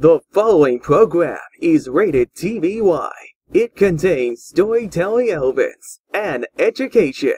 The following program is rated TVY. It contains storytelling elements and education.